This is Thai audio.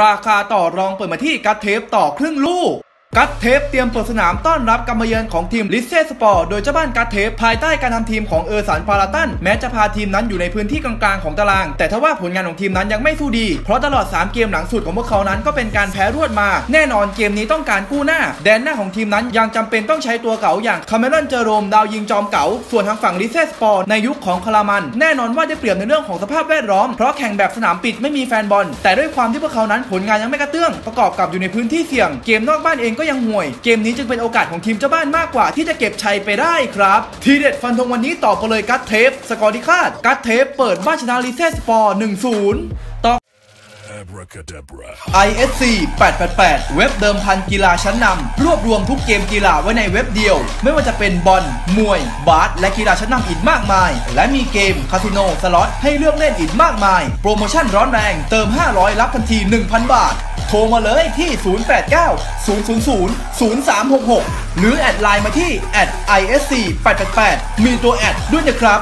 ราคาต่อรองเปิดมาที่กัตเทปต่อครึ่งลูก กัตเทปเตรียมเปิดสนามต้อนรับกำมาเยือนของทีมลิเซสปอร์โดยเจ้าบ้านกัตเทปภายใต้การทำทีมของเออร์สันปาราตันแม้จะพาทีมนั้นอยู่ในพื้นที่กลางๆของตาราง แต่ทว่าผลงานของทีมนั้นยังไม่สู้ดี เพราะตลอด 3 เกมหลังสุดของพวกเขานั้นก็เป็นการแพ้รวดมา แน่นอนเกมนี้ต้องการกู้หน้า แดนหน้าของทีมนั้นยังจำเป็นต้องใช้ตัวเก๋าอย่างคาเมรอนเจอโรมดาวยิงจอมเก๋าส่วนทางฝั่งลิเซสปอร์ในยุคของคารามัน แน่นอนว่าได้เปรียบในเรื่องของสภาพแวดล้อมเพราะแข่งแบบสนามปิดไม่มีแฟนบอล แต่ด้วยความที่พวกเขานั้นผลงานยังไม่กระเตื้องประกอบกับอยู่ในพื้นที่เสี่ยงเกมนอกบ้านเองก็ยังห่วย เกมนี้จึงเป็นโอกาสของทีมเจ้าบ้านมากกว่าที่จะเก็บชัยไปได้ครับ ทีเด็ดฟันธงวันนี้ต่อไปเลยกัตเทป สกอร์ที่คาด กัตเทปเปิดบ้านชนะลิเซสปอร์1-0 ต่อ Abracadabra. ISC 888 เว็บเดิมพันกีฬาชั้นนำรวบรวมทุกเกมกีฬาไว้ในเว็บเดียว ไม่ว่าจะเป็นบอลมวย บาสและกีฬาชั้นนำอีกมากมาย และมีเกมคาสิโนสล็อตให้เลือกเล่นอีกมากมาย โปรโมชั่นร้อนแรง เติม 500 รับทันที 1,000 บาท โทรมาเลยที่ 089 000 0366 หรือแอดไลน์มาที่ ISC 888 มีตัวแอดด้วยนะครับ